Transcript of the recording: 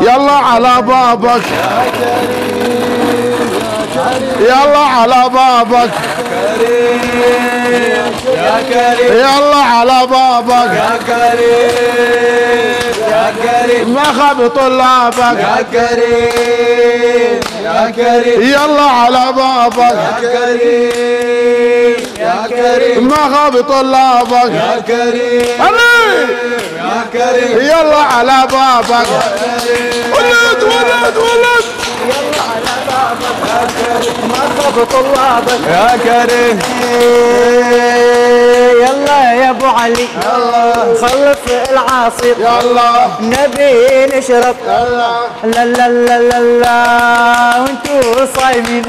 يلا على بابك. يلا على بابك. يا كريم يلا على بابك. يا كريم يا كريم ما خاب طلابك. يا كريم يا كريم يلا على بابك. يا كريم يا كريم ما خاب طلابك. يا كريم يا كريم. يلا على بابك. ولد ولد ولد. يا كريم. يلا يا ابو علي. خلص العصير يلا. نبي نشرب. يلا. لا لا لا لا لا. وانتو صايمين.